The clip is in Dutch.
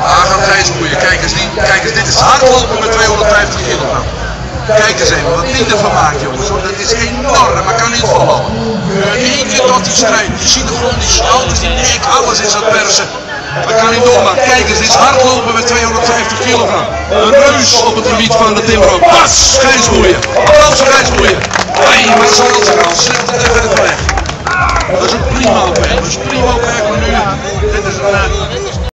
Ah, gaat geen. Kijk eens, kijk eens, dit is hardlopen met 250 kilogram. Kijk eens even, wat die ervan maakt, jongens. Dat is enorm, maar kan niet volhouden. Eén keer tot die strijd. Je ziet de grond, die schouders, die nek, alles is aan het persen. Dat kan niet doorgaan. Kijk eens, dit is hardlopen met 250 kilogram. Een reus op het gebied van de Timbro. Pas, schijnsboeien. Pas, schijnsboeien. Hey, maar zo kan zich al. Weg. Dat is een prima opweg. Dat is prima.